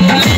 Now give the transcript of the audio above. Yeah.